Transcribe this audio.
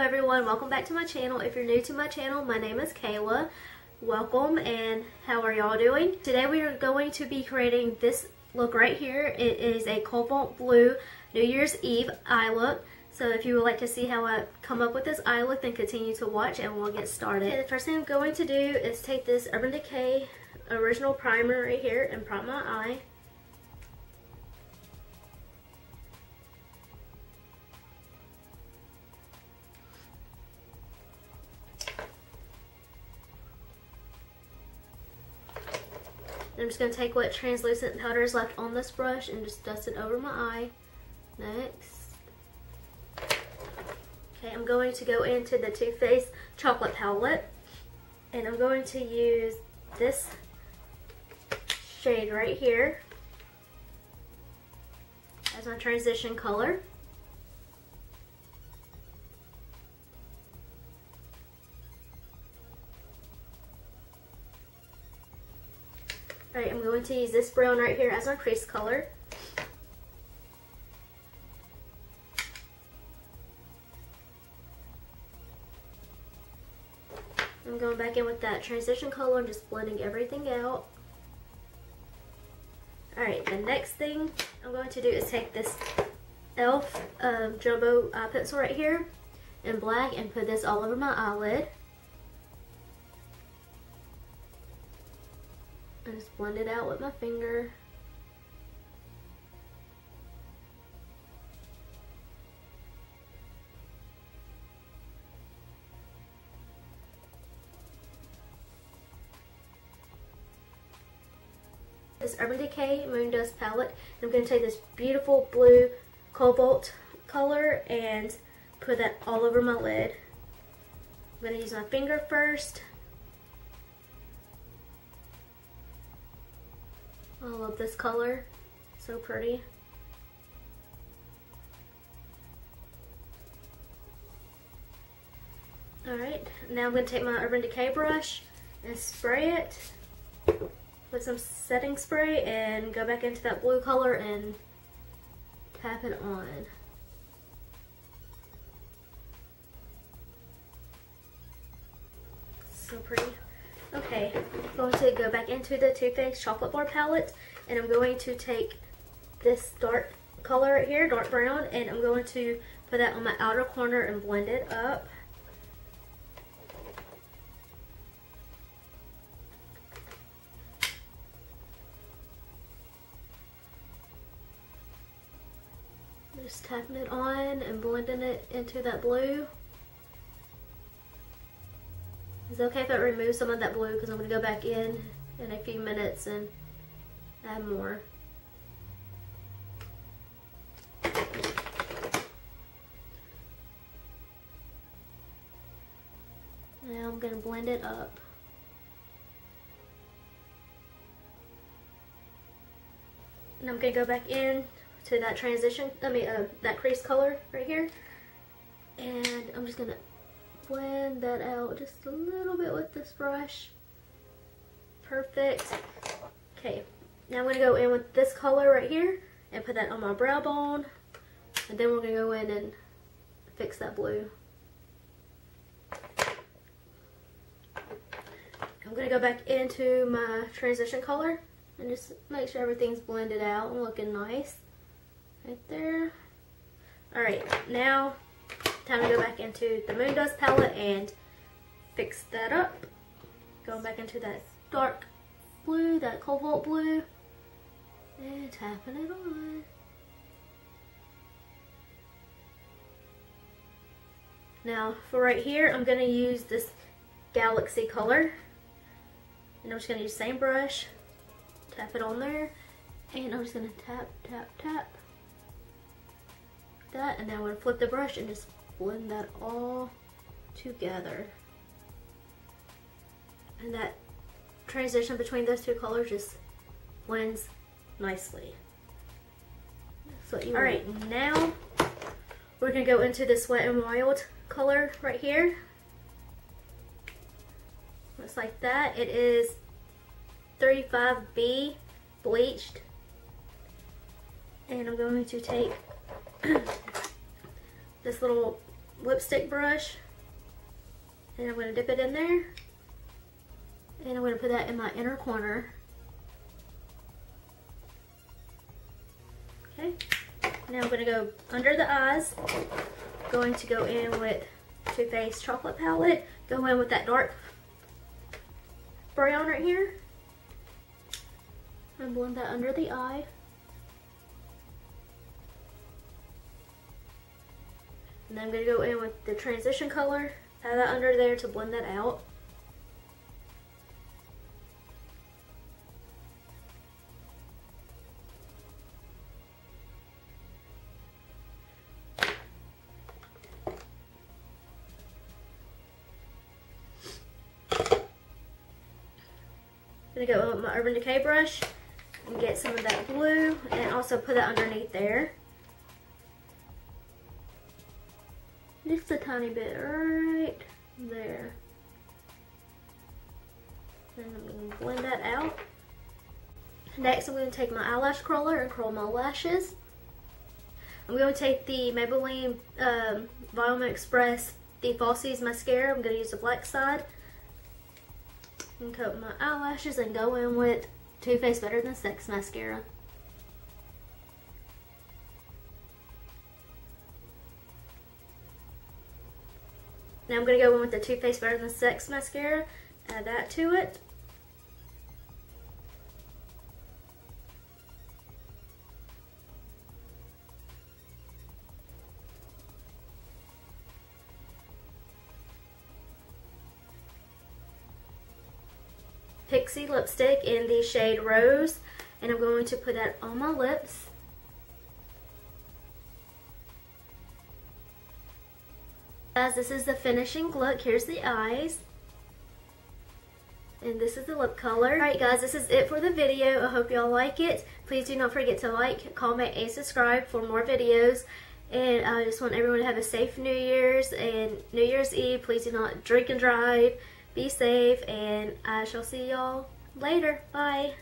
Everyone, welcome back to my channel. If you're new to my channel, my name is Kayla. Welcome and how are y'all doing? Today we are going to be creating this look right here. It is a cobalt blue New Year's Eve eye look. So if you would like to see how I come up with this eye look, then continue to watch and we'll get started. Okay, the first thing I'm going to do is take this Urban Decay original primer right here and prime my eye. I'm just going to take what translucent powder is left on this brush and just dust it over my eye. Next. Okay, I'm going to go into the Too Faced Chocolate Palette. And I'm going to use this shade right here as my transition color. Alright, I'm going to use this brown right here as my crease color. I'm going back in with that transition color and just blending everything out. Alright, the next thing I'm going to do is take this e.l.f. Um, Jumbo eye pencil right here in black and put this all over my eyelid. Just blend it out with my finger. This Urban Decay Moondust palette. I'm going to take this beautiful blue cobalt color and put that all over my lid. I'm going to use my finger first. I love this color. So pretty. Alright, now I'm going to take my Urban Decay brush and spray it. with some setting spray and go back into that blue color and tap it on. So pretty. Okay, I'm going to go back into the Too Faced Chocolate Bar palette and I'm going to take this dark color right here, dark brown, and I'm going to put that on my outer corner and blend it up. Just tapping it on and blending it into that blue. Is it okay if I remove some of that blue because I'm going to go back in in a few minutes and add more. Now I'm going to blend it up. And I'm going to go back in to that transition, I mean uh, that crease color right here. And I'm just going to blend that out just a little bit with this brush. Perfect. Okay, now I'm going to go in with this color right here and put that on my brow bone. And then we're going to go in and fix that blue. I'm going to go back into my transition color and just make sure everything's blended out and looking nice. Right there. Alright, now time to go back into the Moondust palette and fix that up. Going back into that dark blue, that cobalt blue, and tapping it on. Now, for right here, I'm going to use this Galaxy color. And I'm just going to use the same brush, tap it on there, and I'm just going to tap, tap, tap that. And now I'm going to flip the brush and just blend that all together. And that transition between those two colors just blends nicely. So all right, now we're gonna go into this Wet and Wild color right here. Looks like that. It is 35B bleached. And I'm going to take this little lipstick brush and I'm going to dip it in there and I'm going to put that in my inner corner. Okay, now I'm going to go under the eyes. Going to go in with Too Faced Chocolate Palette. Go in with that dark brown right here. And blend that under the eye. Then I'm to go in with the transition color, add that under there to blend that out. I'm gonna go with my Urban Decay brush and get some of that blue and also put it underneath there. Just a tiny bit right there. And I'm going to blend that out. Next, I'm going to take my eyelash curler and curl my lashes. I'm going to take the Maybelline um, Volume Express the Falsies Mascara. I'm going to use the black side. And coat my eyelashes and go in with Too Faced Better Than Sex Mascara. Now I'm going to go in with the Too Faced Better Than Sex mascara. Add that to it. Pixi lipstick in the shade Rose. And I'm going to put that on my lips. Guys, this is the finishing look. Here's the eyes. And this is the lip color. Alright guys, this is it for the video. I hope y'all like it. Please do not forget to like, comment, and subscribe for more videos. And I just want everyone to have a safe New Year's and New Year's Eve. Please do not drink and drive. Be safe and I shall see y'all later. Bye.